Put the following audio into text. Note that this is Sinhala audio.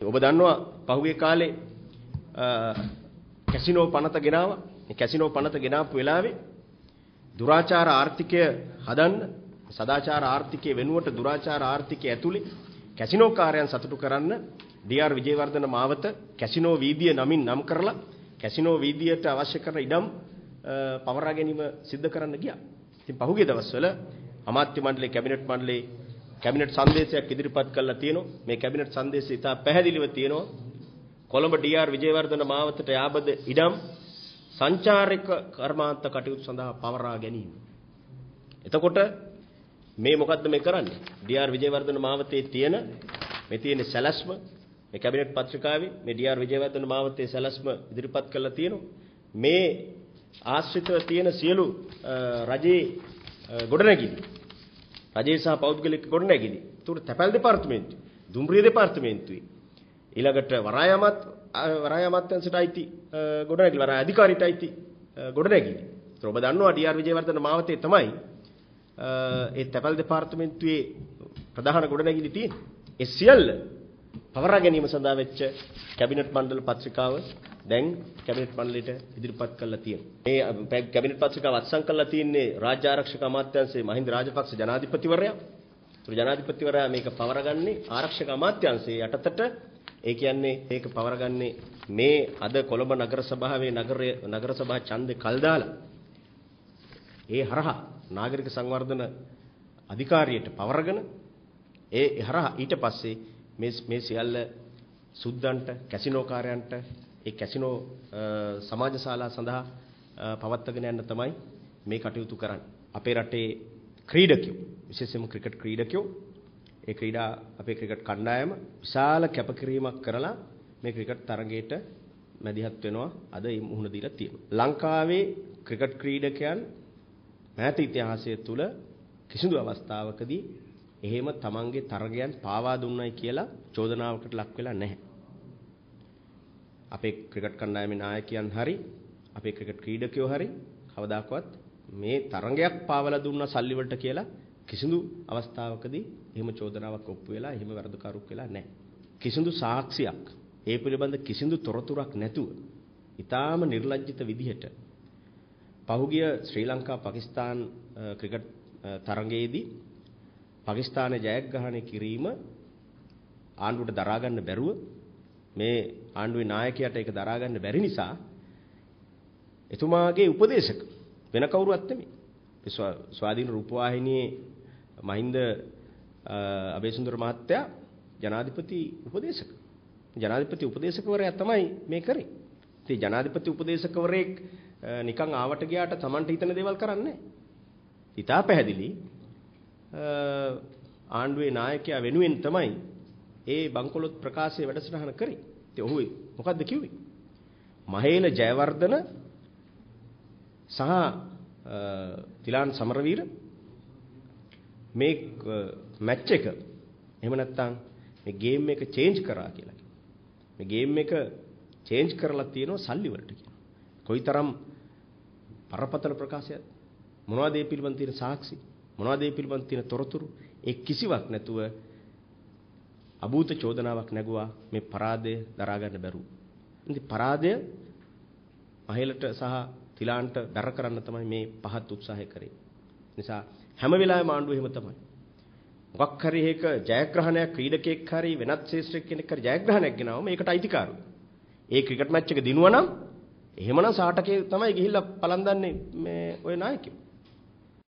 ඔබ දන්නවා පහුගිය කාලේ කැසිනෝ පනත ගෙනාවා. මේ කැසිනෝ පනත ගෙනාපු වෙලාවේ දුරාචාර ආර්ථිකය හදන්න සදාචාර ආර්ථිකයේ වෙනුවට දුරාචාර ආර්ථිකයේ ඇතුලේ කැසිනෝ කාර්යයන් සතුටු කරන්න ඩී.ආර්. විජේවර්ධන මාවත කැසිනෝ වීදිය නමින් නම් කරලා කැසිනෝ වීදියට අවශ්‍ය කරන ඉඩම් පවරා ගැනීම සිද්ධ කරන්න ගියා. ඉතින් පහුගිය දවස්වල අමාත්‍ය මණ්ඩලයේ කැබිනට් මණ්ඩලයේ කැබිනට් සංදේශයක් ඉදිරිපත් කළා තියෙනවා. මේ කැබිනට් සංදේශය ඉතා පැහැදිලිව තියෙනවා. Colombo D R. විජේවර්ධන මාවතට යාබද ඉඩම් සංචාරක කර්මාන්ත කටයුතු සඳහා පවරා ගැනීම. එතකොට මේ මොකද්ද මේ කරන්නේ? ඩී.ආර්. විජේවර්ධන මාවතේ තියෙන මේ තියෙන සැලැස්ම මේ කැබිනට් පත්‍රිකාවේ මේ ඩී.ආර්. විජේවර්ධන මාවතේ සැලැස්ම ඉදිරිපත් කළා තියෙනවා. මේ ආශ්‍රිතව තියෙන සියලු රජයේ ගොඩනැගිලි රජයේ සහ පෞද්ගලික ගොඩනැගිලි. ඒකට තැපැල් දෙපාර්තමේන්තුව, දුම්රිය දෙපාර්තමේන්තුවේ ඊළඟට වරායමත් වරායමත්යන්සට අයිති ගොඩනැගිලි වරාය අධිකාරීට අයිති ගොඩනැගිලි. ඒතර ඔබ දන්නවා ඩී.ආර්. විජේවර්ධන මාවතේ තමයි ඒ තැපැල් දෙපාර්තමේන්තුවේ ප්‍රධාන ගොඩනැගිලි තියෙන්නේ. ඒ සියල්ල පවරා ගැනීම සඳහා වෙච්ච කැබිනට් මණ්ඩල පත්‍රිකාව දැන් කැබිනට් මණ්ඩලයට ඉදිරිපත් කරලා තියෙනවා. මේ කැබිනට් පත්‍රිකාව අත්සන් කරලා තියෙන්නේ රාජ්‍ය ආරක්ෂක අමාත්‍යාංශයේ මහින්ද රාජපක්ෂ ජනාධිපතිවරයා. ඒ ජනාධිපතිවරයා මේක පවරගන්නේ ආරක්ෂක අමාත්‍යාංශයේ යටතට ඒ කියන්නේ මේක පවරගන්නේ මේ අද කොළඹ නගර සභාවේ නගරය නගර සභා ඡන්දේ කල් දාලා ඒ හරහා නාගරික සංවර්ධන අධිකාරියට පවරගෙන ඒ හරහා ඊට පස්සේ මේ මේ සියල්ල සුද්දන්ට කැසිනෝ කාර්යයන්ට ඒ කැසිනෝ සමාජ ශාලා සඳහා පවත්වාගෙන යන්න තමයි මේ කටයුතු කරන්නේ. අපේ රටේ ක්‍රීඩකයෝ විශේෂයෙන්ම ක්‍රිකට් ක්‍රීඩකයෝ ඒ ක්‍රීඩා අපේ ක්‍රිකට් කණ්ඩායම විශාල කැපකිරීමක් කරලා මේ ක්‍රිකට් තරගයට මැදිහත් වෙනවා අද මේ මුහුණ දීලා තියෙනවා. ලංකාවේ ක්‍රිකට් ක්‍රීඩකයන් මෑත ඉතිහාසය තුළ කිසිදු අවස්ථාවකදී එහෙම තමන්ගේ තරගයන් පාවා දුන්නයි කියලා චෝදනාවකට ලක් වෙලා නැහැ. අපේ ක්‍රිකට් කණ්ඩායමේ නායකයන් හරි අපේ ක්‍රිකට් ක්‍රීඩකයෝ හරි කවදාකවත් මේ තරගයක් පාවලා දුන්නා සල්ලි වලට කියලා කිසිදු අවස්ථාවකදී එහෙම චෝදනාවක් ඔප්පු වෙලා එහෙම වරදකරුවක් වෙලා නැහැ. කිසිදු සාක්ෂියක් ඒ පිළිබඳ කිසිදු තොරතුරක් නැතුව ඊටාම නිර්ලජ්ජිත විදිහට පහුගිය ශ්‍රී ලංකා පාකිස්තාන් ක්‍රිකට් තරගයේදී පාකිස්තානයේ ජයග්‍රහණය කිරීම ආණ්ඩුවට දරා ගන්න බැරුව මේ ආණ්ඩුවේ නායකයාට ඒක දරා ගන්න බැරි නිසා එතුමාගේ උපදේශක වෙන කවුරුවත් නෙමෙයි. ස්වාධීන රූපවාහිනියේ මහින්ද අබේසුන්දර මහත්තයා ජනාධිපති උපදේශක. ජනාධිපති උපදේශකවරයා තමයි මේ කරේ. ඉතින් ජනාධිපති උපදේශකවරයෙක් නිකන් ආවට ගියාට Tamanට හිතන දේවල් කරන්නේ නැහැ. ඉතා පැහැදිලි ආණ්ඩුවේ නායකයා වෙනුවෙන් තමයි ඒ බංකොලොත් ප්‍රකාශයේ වැඩසටහන කරේ. ඉතින් ඔහු මොකද්ද කිව්වේ? මහේන ජයවර්ධන සහ තිලාන් සමරවීර මේ මැච් එක එහෙම නැත්නම් මේ ගේම් එක චේන්ජ් කරා කියලා කිව්වා. මේ ගේම් එක චේන්ජ් කරලා තියෙනවා සල්ලි වලට කියනවා. කොයිතරම් පරපතල ප්‍රකාශයක්ද? මොනවද ඒ පිළිබඳ තියෙන සාක්ෂි? මොනවද ඒ පිළිබඳ තියෙන තොරතුරු? ඒ කිසිවක් නැතුව අභූත චෝදනාවක් නැගුවා මේ පරාදය දරා ගන්න බැරුව. ඉතින් පරාදය මහේලට සහ තිලාන්ට බැර කරන්න තමයි මේ පහත් උත්සාහය කරේ. නිසා හැම වෙලාවෙම ආණ්ඩුව එහෙම තමයි. මොකක් හරි එක ජයග්‍රහණයක් ක්‍රීඩකයෙක් හරි වෙනත් ශේෂ්ත්‍රයක් කෙනෙක් හරි ජයග්‍රහණයක් ගෙනාවම ඒකට අයිතිකාරයි. ඒ ක්‍රිකට් මැච් එක දිනුවා නම් එහෙමනම් සාටකේ තමයි ගිහිල්ලා පලන් දන්නේ මේ ওই නායකයෝ.